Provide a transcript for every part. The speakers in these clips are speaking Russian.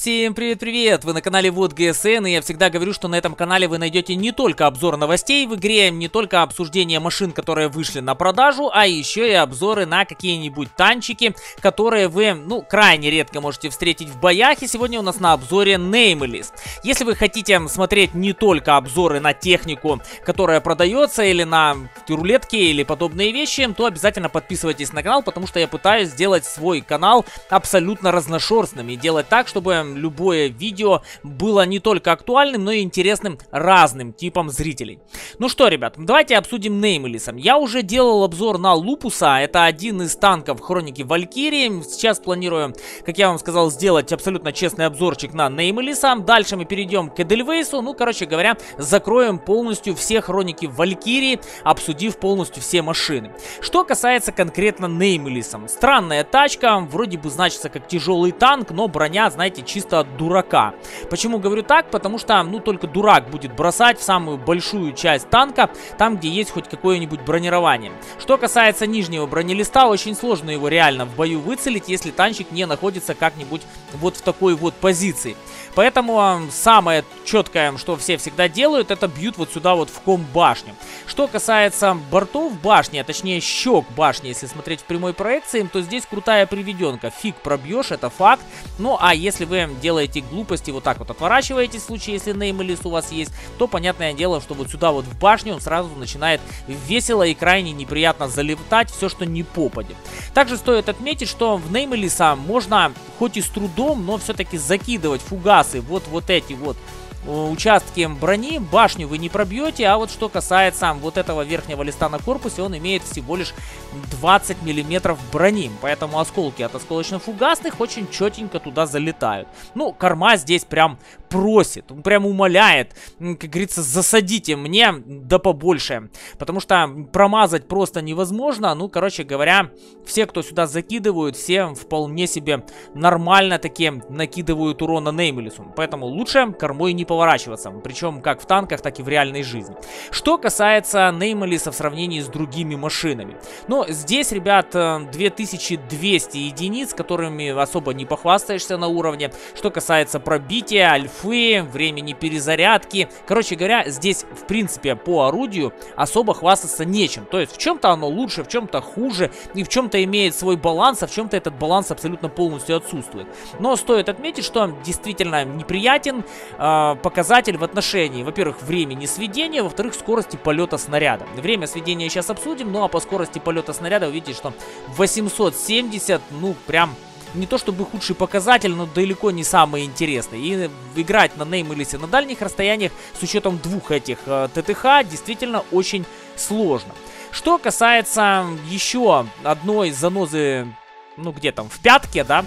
Всем привет-привет! Вы на канале Вот ГСН, и я всегда говорю, что на этом канале вы найдете не только обзор новостей в игре, не только обсуждение машин, которые вышли на продажу, а еще и обзоры на какие-нибудь танчики, которые вы, ну, крайне редко можете встретить в боях, и сегодня у нас на обзоре Nameless. Если вы хотите смотреть не только обзоры на технику, которая продается, или на рулетки, или подобные вещи, то обязательно подписывайтесь на канал, потому что я пытаюсь сделать свой канал абсолютно разношерстным и делать так, чтобы любое видео было не только актуальным, но и интересным разным типам зрителей. Ну что, ребят, давайте обсудим Неймелиса. Я уже делал обзор на Лупуса, это один из танков Хроники Валькирии. Сейчас планирую, как я вам сказал, сделать абсолютно честный обзорчик на Неймелиса. Дальше мы перейдем к Эдельвейсу, ну, короче говоря, закроем полностью все Хроники Валькирии, обсудив полностью все машины. Что касается конкретно Неймелиса. Странная тачка, вроде бы значится как тяжелый танк, но броня, знаете, чисто от дурака. Почему говорю так? Потому что, ну, только дурак будет бросать в самую большую часть танка, там, где есть хоть какое-нибудь бронирование. Что касается нижнего бронелиста, очень сложно его реально в бою выцелить, если танчик не находится как-нибудь вот в такой вот позиции. Поэтому самое четкое, что все всегда делают, это бьют вот сюда вот в ком башню. Что касается бортов башни, а точнее щек башни, если смотреть в прямой проекции, то здесь крутая приведенка. Фиг пробьешь, это факт. Ну а если вы делаете глупости, вот так вот отворачиваетесь в случае, если неймлис у вас есть, то понятное дело, что вот сюда вот в башню он сразу начинает весело и крайне неприятно залетать все, что не попадет. Также стоит отметить, что в неймлиса можно хоть и с трудом, но все-таки закидывать фугасы вот, вот эти вот Э, участки брони башню вы не пробьете, а вот что касается вот этого верхнего листа на корпусе, он имеет всего лишь 20 миллиметров брони, поэтому осколки от осколочно-фугасных очень четенько туда залетают. Ну, корма здесь прям просит, он прям умоляет, как говорится, засадите мне да побольше, потому что промазать просто невозможно, ну, короче говоря, все, кто сюда закидывают, все вполне себе нормально такие накидывают урона Неймелису, поэтому лучше кормой не поворачиваться, причем как в танках, так и в реальной жизни. Что касается Неймалиса в сравнении с другими машинами. Но здесь, ребят, 2200 э, единиц, которыми особо не похвастаешься на уровне. Что касается пробития, альфы, времени перезарядки. Короче говоря, здесь, в принципе, по орудию особо хвастаться нечем. То есть в чем-то оно лучше, в чем-то хуже, и в чем-то имеет свой баланс, а в чем-то этот баланс абсолютно полностью отсутствует. Но стоит отметить, что действительно неприятен, э, показатель в отношении, во-первых, времени сведения, во-вторых, скорости полета снаряда. Время сведения сейчас обсудим, ну а по скорости полета снаряда вы видите, что 870, ну прям не то чтобы худший показатель, но далеко не самый интересный. И играть на Неймелисе на дальних расстояниях с учетом двух этих э, ТТХ действительно очень сложно. Что касается еще одной занозы, ну где там, в пятке, да,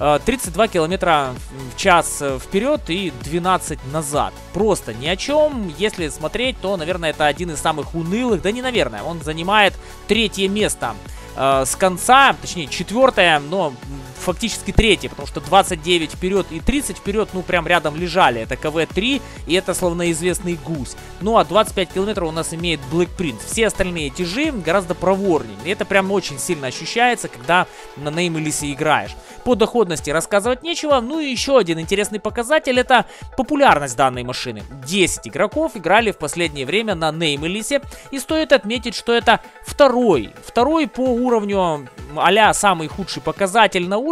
32 э, километра в час э, вперед и 12 назад. Просто ни о чем. Если смотреть, то, наверное, это один из самых унылых. Да не наверное, он занимает третье место э, с конца, точнее четвертое, но фактически третий, потому что 29 вперед и 30 вперед, ну, прям рядом лежали. Это КВ-3 и это словно известный гусь. Ну, а 25 километров у нас имеет Black Prince. Все остальные тяжи гораздо проворнее. И это прям очень сильно ощущается, когда на Неймелисе играешь. По доходности рассказывать нечего. Ну и еще один интересный показатель это популярность данной машины. 10 игроков играли в последнее время на Неймелисе. И стоит отметить, что это второй. Второй по уровню а самый худший показатель на уровне.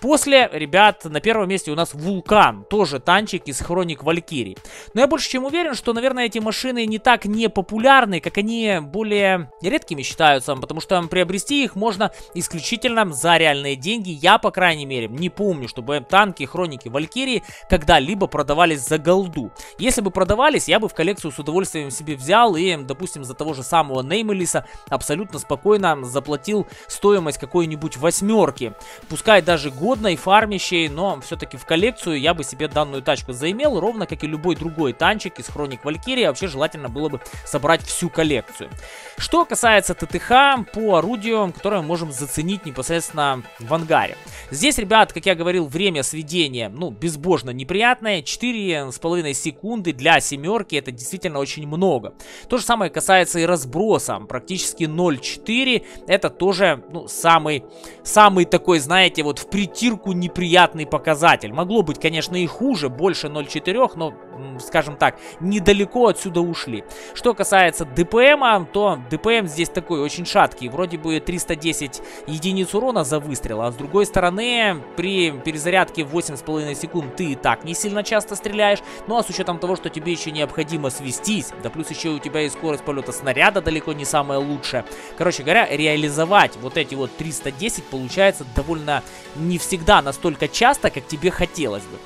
После, ребят, на первом месте у нас Вулкан, тоже танчик из Хроник Валькирии. Но я больше чем уверен, что, наверное, эти машины не так не популярны, как они более редкими считаются, потому что приобрести их можно исключительно за реальные деньги. Я, по крайней мере, не помню, чтобы танки Хроники Валькирии когда-либо продавались за голду. Если бы продавались, я бы в коллекцию с удовольствием себе взял и, допустим, за того же самого Неймелиса абсолютно спокойно заплатил стоимость какой-нибудь восьмерки. Пускай даже годной, фармящей, но все-таки в коллекцию я бы себе данную тачку заимел, ровно как и любой другой танчик из Хроник Валькирии. Вообще желательно было бы собрать всю коллекцию. Что касается ТТХ по орудию, которое мы можем заценить непосредственно в ангаре. Здесь, ребят, как я говорил, время сведения, ну, безбожно неприятное. 4,5 секунды для семерки, это действительно очень много. То же самое касается и разброса, практически 0,4. Это тоже, ну, самый, самый такой, знаете, вот в притирку неприятный показатель. Могло быть, конечно, и хуже, больше 0,4, но, скажем так, недалеко отсюда ушли. Что касается ДПМа, то ДПМ здесь такой очень шаткий. Вроде бы 310 единиц урона за выстрел, а с другой стороны, при перезарядке 8,5 секунд ты и так не сильно часто стреляешь. Ну а с учетом того, что тебе еще необходимо свестись, да плюс еще у тебя и скорость полета снаряда далеко не самая лучшая. Короче говоря, реализовать вот эти вот 310 получается довольно не всегда настолько часто, как тебе хотелось бы.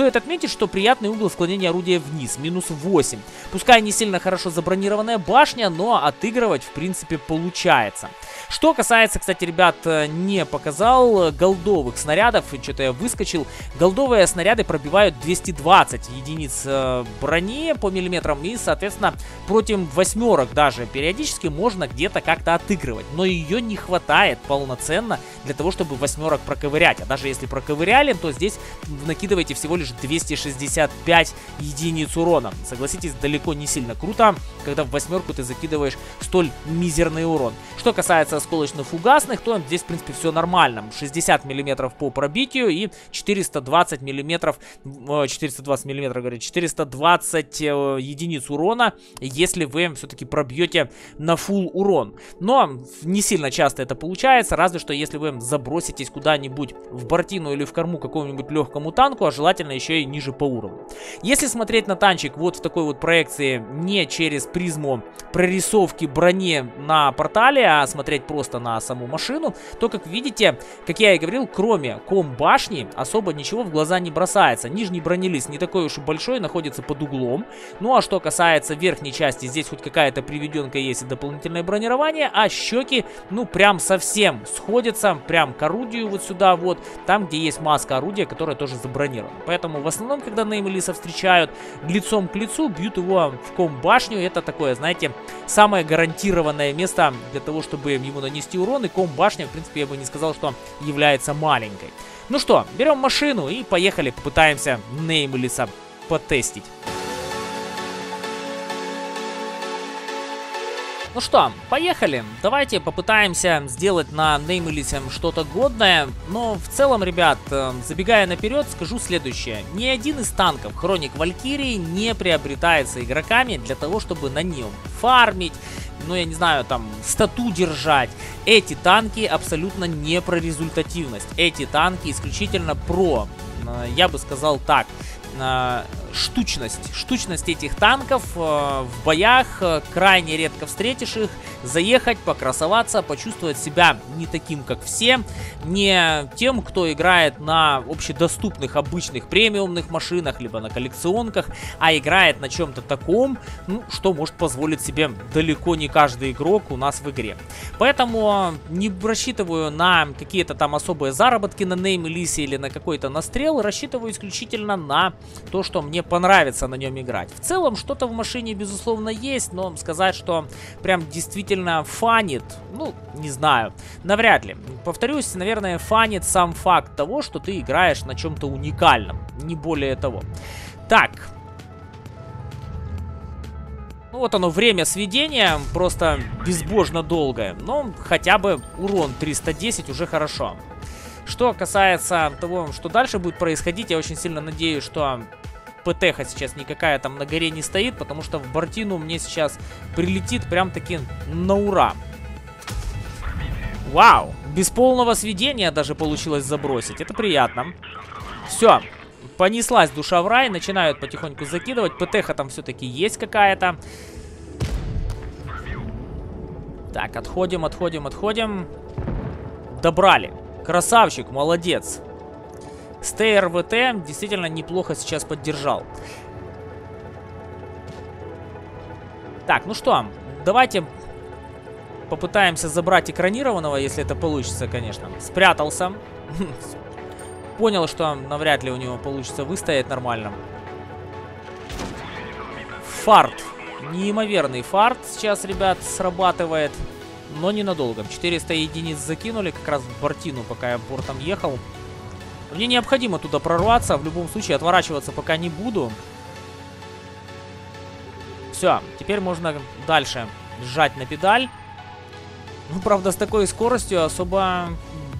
Стоит отметить, что приятный угол склонения орудия вниз, минус 8. Пускай не сильно хорошо забронированная башня, но отыгрывать в принципе получается. Что касается, кстати, ребят, э, не показал голдовых снарядов, что-то я выскочил. Голдовые снаряды пробивают 220 единиц э, брони по миллиметрам и, соответственно, против восьмерок даже периодически можно где-то как-то отыгрывать. Но ее не хватает полноценно для того, чтобы восьмерок проковырять. А даже если проковыряли, то здесь накидывайте всего лишь 265 единиц урона. Согласитесь, далеко не сильно круто, когда в восьмерку ты закидываешь столь мизерный урон. Что касается осколочно-фугасных, то здесь, в принципе, все нормально. 60 миллиметров по пробитию и 420 миллиметров, 420 миллиметров, говорю, 420 единиц урона, если вы все-таки пробьете на full урон. Но не сильно часто это получается, разве что если вы заброситесь куда-нибудь в бортину или в корму какому-нибудь легкому танку, а желательно еще и ниже по уровню. Если смотреть на танчик вот в такой вот проекции не через призму прорисовки брони на портале, а смотреть просто на саму машину, то, как видите, как я и говорил, кроме ком-башни особо ничего в глаза не бросается. Нижний бронелист не такой уж и большой, находится под углом. Ну а что касается верхней части, здесь хоть какая-то приведенка есть и дополнительное бронирование, а щеки, ну, прям совсем сходятся, прям к орудию вот сюда вот, там, где есть маска орудия, которая тоже забронирована. Поэтому в основном, когда Неймлиса встречают лицом к лицу, бьют его в ком-башню, это такое, знаете, самое гарантированное место для того, чтобы ему нанести урон, и ком-башня, в принципе, я бы не сказал, что является маленькой. Ну что, берем машину и поехали, попытаемся Неймлиса потестить. Ну что, поехали. Давайте попытаемся сделать на Неймелисе что-то годное. Но в целом, ребят, э, забегая наперед, скажу следующее. Ни один из танков Хроник Валькирии не приобретается игроками для того, чтобы на нем фармить, ну я не знаю, там, стату держать. Эти танки абсолютно не про результативность. Эти танки исключительно про, э, я бы сказал так, штучность. Штучность этих танков э, в боях э, крайне редко встретишь их. Заехать, покрасоваться, почувствовать себя не таким, как все. Не тем, кто играет на общедоступных обычных премиумных машинах, либо на коллекционках, а играет на чем-то таком, ну, что может позволить себе далеко не каждый игрок у нас в игре. Поэтому не рассчитываю на какие-то там особые заработки на нейм или на какой-то настрел. Рассчитываю исключительно на то, что мне понравится на нем играть. В целом, что-то в машине, безусловно, есть, но сказать, что прям действительно фанит, ну, не знаю, навряд ли. Повторюсь, наверное, фанит сам факт того, что ты играешь на чем-то уникальном, не более того. Так, ну вот оно, время сведения просто безбожно долгое. Но хотя бы урон 310 уже хорошо. Что касается того, что дальше будет происходить, я очень сильно надеюсь, что ПТХ сейчас никакая там на горе не стоит, потому что в Бортину мне сейчас прилетит прям таки на ура. Вау! Без полного сведения даже получилось забросить. Это приятно. Все. Понеслась душа в рай. Начинают потихоньку закидывать. ПТХ там все-таки есть какая-то. Так, отходим, отходим, отходим. Добрали. Красавчик, молодец. СТРВТ действительно неплохо сейчас поддержал. Так, ну что, давайте попытаемся забрать экранированного, если это получится, конечно. Спрятался. Понял, что навряд ли у него получится выстоять нормально. Фарт. Неимоверный фарт сейчас, ребят, срабатывает. Но ненадолго. 400 единиц закинули как раз в бортину, пока я бортом ехал. Мне необходимо туда прорваться. В любом случае, отворачиваться пока не буду. Все, теперь можно дальше сжать на педаль. Ну, правда, с такой скоростью особо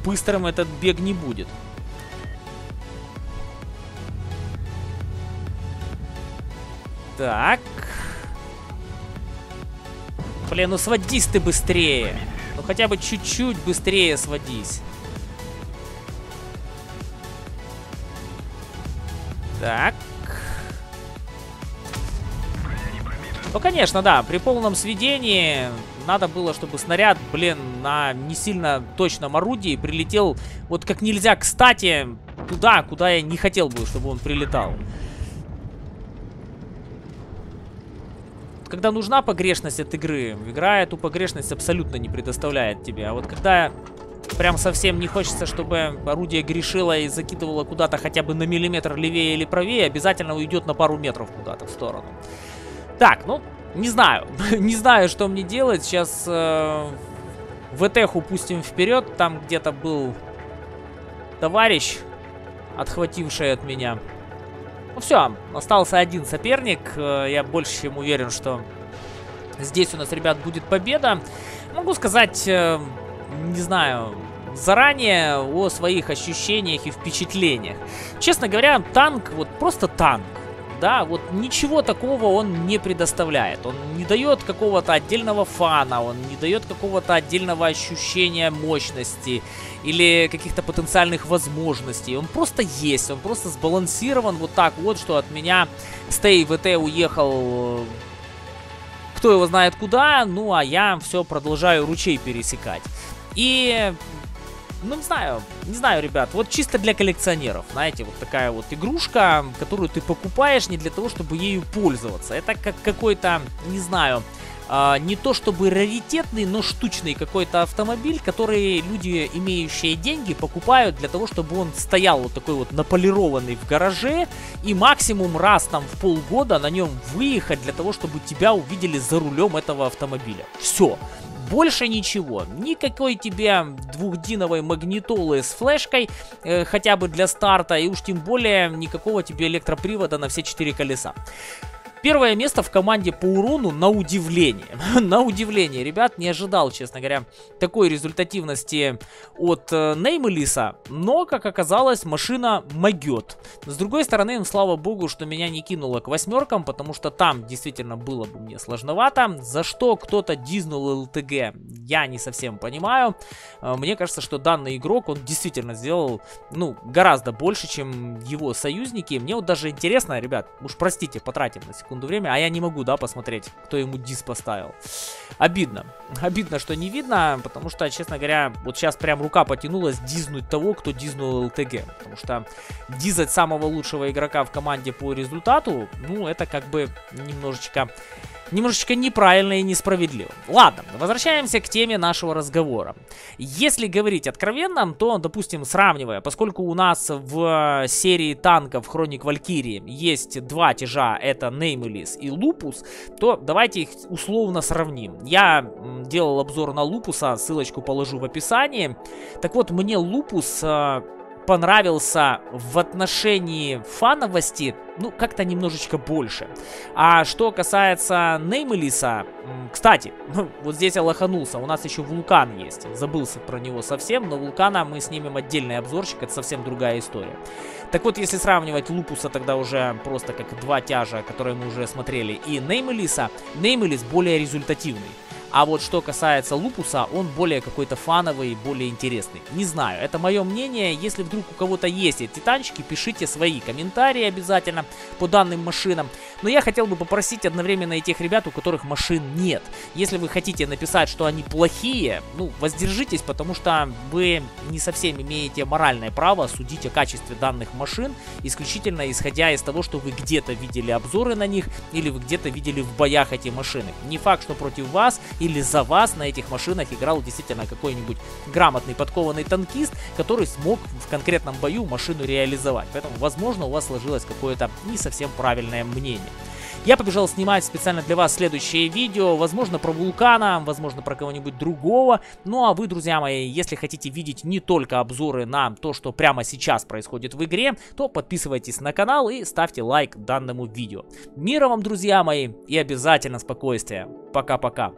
быстрым этот бег не будет. Так. Блин, ну сводись ты быстрее. Ну хотя бы чуть-чуть быстрее сводись. Так. Ну, конечно, да, при полном сведении надо было, чтобы снаряд, блин, на не сильно точном орудии прилетел вот как нельзя кстати туда, куда я не хотел бы, чтобы он прилетал. Когда нужна погрешность от игры, игра эту погрешность абсолютно не предоставляет тебе. А вот когда прям совсем не хочется, чтобы орудие грешило и закидывало куда-то хотя бы на миллиметр левее или правее, обязательно уйдет на пару метров куда-то в сторону. Так, ну, не знаю. не знаю, что мне делать. Сейчас э, ВТХ упустим вперед. Там где-то был товарищ, отхвативший от меня. Ну все, остался один соперник. Э, я больше чем уверен, что здесь у нас, ребят, будет победа. Могу сказать, э, не знаю, заранее о своих ощущениях и впечатлениях. Честно говоря, танк, вот просто танк. Да, вот ничего такого он не предоставляет. Он не дает какого-то отдельного фана, он не дает какого-то отдельного ощущения мощности или каких-то потенциальных возможностей. Он просто есть, он просто сбалансирован вот так вот, что от меня Стей ВТ уехал кто его знает куда, ну а я все продолжаю ручей пересекать. И ну, не знаю, не знаю, ребят, вот чисто для коллекционеров, знаете, вот такая вот игрушка, которую ты покупаешь не для того, чтобы ею пользоваться. Это как какой-то, не знаю, Uh, не то чтобы раритетный, но штучный какой-то автомобиль, который люди, имеющие деньги, покупают для того, чтобы он стоял вот такой вот наполированный в гараже и максимум раз там в полгода на нем выехать для того, чтобы тебя увидели за рулем этого автомобиля. Все. Больше ничего. Никакой тебе двухдиновой магнитолы с флешкой, э, хотя бы для старта, и уж тем более никакого тебе электропривода на все четыре колеса. Первое место в команде по урону на удивление. на удивление, ребят, не ожидал, честно говоря, такой результативности от э, Неймелиса. Но, как оказалось, машина могет. С другой стороны, ну, слава богу, что меня не кинуло к восьмеркам, потому что там действительно было бы мне сложновато. За что кто-то дизнул ЛТГ, я не совсем понимаю. Э, мне кажется, что данный игрок, он действительно сделал, ну, гораздо больше, чем его союзники. Мне вот даже интересно, ребят, уж простите, потратим на секунду секунду время, а я не могу, да, посмотреть, кто ему дис поставил. Обидно. Обидно, что не видно, потому что, честно говоря, вот сейчас прям рука потянулась дизнуть того, кто дизнул ЛТГ. Потому что дизать самого лучшего игрока в команде по результату, ну, это как бы немножечко немножечко неправильно и несправедливо. Ладно, возвращаемся к теме нашего разговора. Если говорить откровенно, то, допустим, сравнивая, поскольку у нас в серии танков Хроник Валькирии есть два тяжа, это Неймелис и Лупус, то давайте их условно сравним. Я делал обзор на Лупуса, ссылочку положу в описании. Так вот, мне Лупус а, понравился в отношении фановости, ну, как-то немножечко больше. А что касается Неймелиса, кстати, вот здесь я лоханулся, у нас еще Вулкан есть, забылся про него совсем, но Вулкана мы снимем отдельный обзорчик, это совсем другая история. Так вот, если сравнивать Лупуса тогда уже просто как два тяжа, которые мы уже смотрели, и Неймелиса, Неймелис более результативный. А вот что касается Лупуса, он более какой-то фановый, более интересный. Не знаю, это мое мнение. Если вдруг у кого-то есть эти танчики, пишите свои комментарии обязательно по данным машинам. Но я хотел бы попросить одновременно и тех ребят, у которых машин нет. Если вы хотите написать, что они плохие, ну, воздержитесь, потому что вы не совсем имеете моральное право судить о качестве данных машин, исключительно исходя из того, что вы где-то видели обзоры на них, или вы где-то видели в боях эти машины. Не факт, что против вас или за вас на этих машинах играл действительно какой-нибудь грамотный подкованный танкист, который смог в конкретном бою машину реализовать. Поэтому, возможно, у вас сложилось какое-то не совсем правильное мнение. Я побежал снимать специально для вас следующее видео, возможно про вулкана, возможно про кого-нибудь другого. Ну а вы, друзья мои, если хотите видеть не только обзоры на то, что прямо сейчас происходит в игре, то подписывайтесь на канал и ставьте лайк данному видео. Мира вам, друзья мои, и обязательно спокойствия. Пока-пока.